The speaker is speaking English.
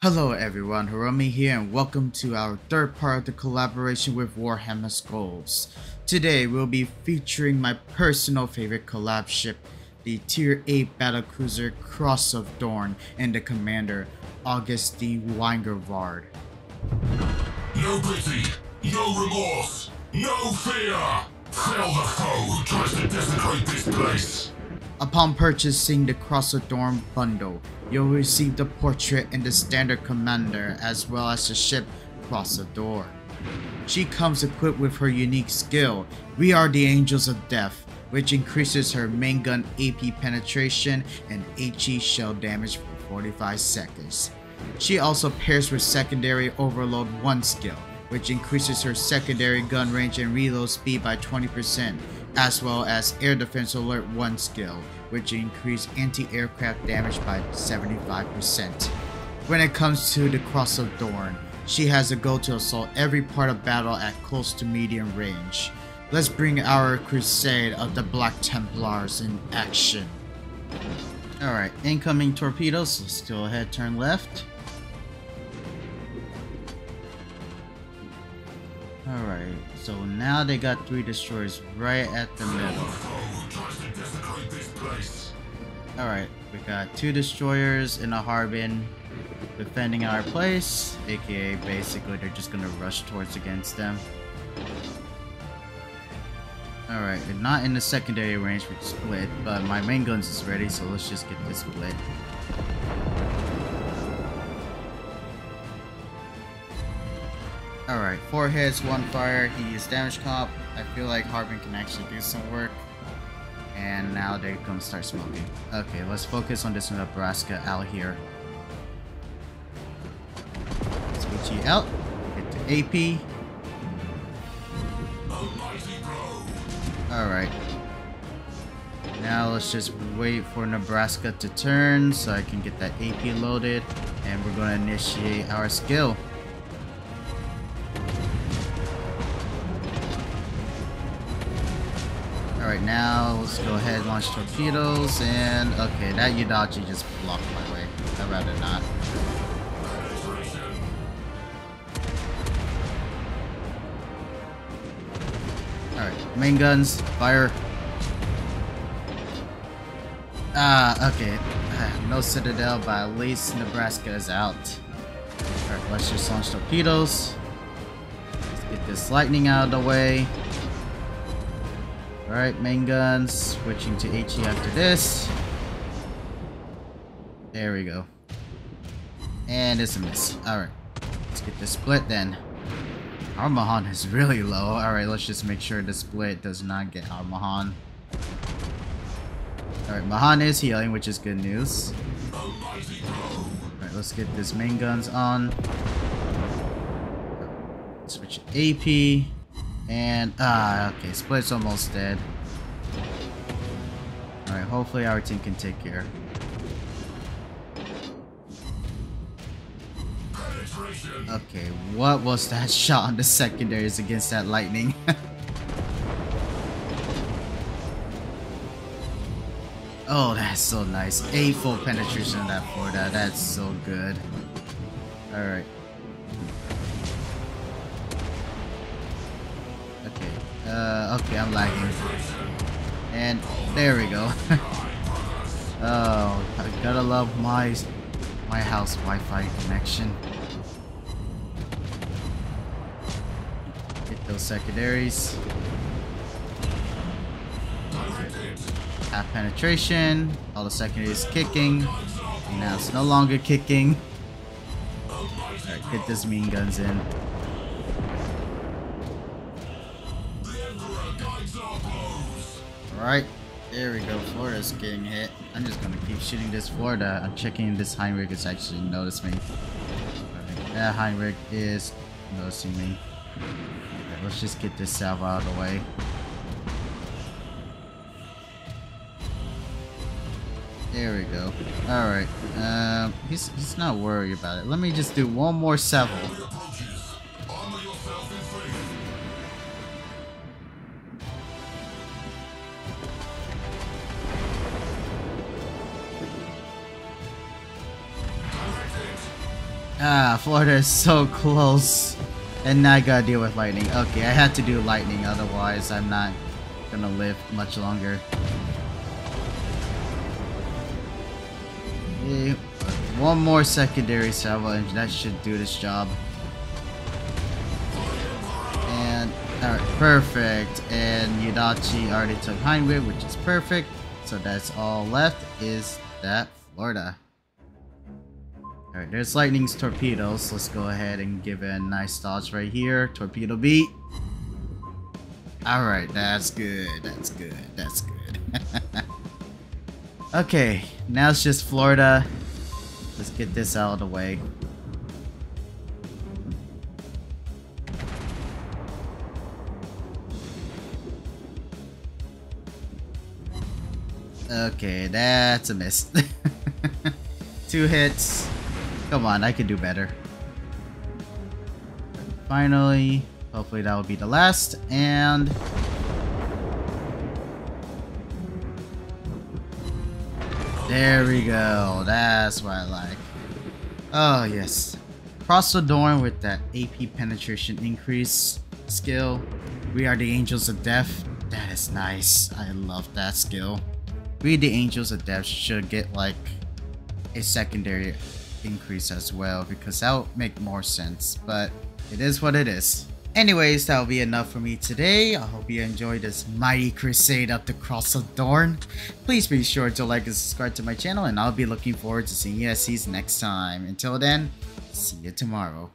Hello everyone, Hiromi here and welcome to our third part of the collaboration with Warhammer Skulls. Today we'll be featuring my personal favorite collab ship, the Tier 8 battlecruiser Cross of Dorn and the commander, Augustine Weingervard. No pity, no remorse, no fear! Fell the foe who tries to desecrate this place! Upon purchasing the Cross of Dorn bundle, you'll receive the portrait and the standard commander as well as the ship Cross of Dorn. She comes equipped with her unique skill, We Are the Angels of Death, which increases her main gun AP penetration and HE shell damage for 45 seconds. She also pairs with secondary overload 1 skill, which increases her secondary gun range and reload speed by 20%, as well as Air Defense Alert 1 skill, which increase anti-aircraft damage by 75%. When it comes to the Cross of Dorn, she has a goal to assault every part of battle at close to medium range. Let's bring our crusade of the Black Templars in action. Alright, incoming torpedoes. Let's go ahead, turn left. Alright, so now they got three destroyers right at the middle. Alright, we got two destroyers in a Harbin defending our place, aka basically they're just gonna rush towards against them. Alright, not in the secondary range with split, but my main guns is ready, so let's just get this split. Alright, four hits, one fire. He is damage comp. I feel like Harbin can actually do some work. And now they're gonna start smoking. Okay, let's focus on this Nebraska out here. Switch you out. Get to AP. Alright. Now let's just wait for Nebraska to turn so I can get that AP loaded. And we're gonna initiate our skill. Alright, now let's go ahead and launch torpedoes and okay, that Yudachi just blocked my way. I'd rather not. Alright, main guns, fire. Ah, okay. No Citadel, but at least Nebraska is out. Alright, let's just launch torpedoes. Let's get this lightning out of the way. Alright, main guns. Switching to HE after this. There we go. And it's a miss. Alright. Let's get the split then. Our Mahan is really low. Alright, let's just make sure the split does not get our Mahan. Alright, Mahan is healing, which is good news. Alright, let's get this main guns on. Switch AP. And, ah, okay, Split's almost dead. Alright, hopefully our team can take care. Okay, what was that shot on the secondaries against that lightning? oh, that's so nice. A full penetration on that for that. That's so good. Alright. Uh, okay, I'm lagging. And there we go. oh, I gotta love my my house Wi-Fi connection. Get those secondaries. Half penetration. All the secondaries kicking. now it's no longer kicking. Alright, get this mean guns in. Alright, there we go. Florida's getting hit. I'm just gonna keep shooting this Florida. I'm checking this Heinrich is actually noticing me. Right, that Heinrich is noticing me. Okay, let's just get this salvo out of the way. There we go. Alright. Um, he's, he's not worried about it. Let me just do one more salvo. Ah, Florida is so close. And now I gotta deal with lightning. Okay, I had to do lightning, otherwise I'm not gonna live much longer. Okay, one more secondary salvo engine, that should do this job. And, alright, perfect. And Yudachi already took Hindway, which is perfect. So that's all left is that Florida. Alright, there's Lightning's torpedoes. Let's go ahead and give it a nice dodge right here. Torpedo beat. Alright, that's good. That's good. That's good. okay, now it's just Florida. Let's get this out of the way. Okay, that's a miss. Two hits. Come on, I can do better. Finally, hopefully that will be the last, and... There we go, that's what I like. Oh yes. Cross of Dorn with that AP penetration increase skill. We are the Angels of Death. That is nice. I love that skill. We the Angels of Death should get like a secondary increase as well because that would make more sense, but it is what it is. Anyways, that'll be enough for me today. I hope you enjoyed this mighty crusade up the Cross of Dorn. Please be sure to like and subscribe to my channel and I'll be looking forward to seeing you guys next time. Until then, see you tomorrow.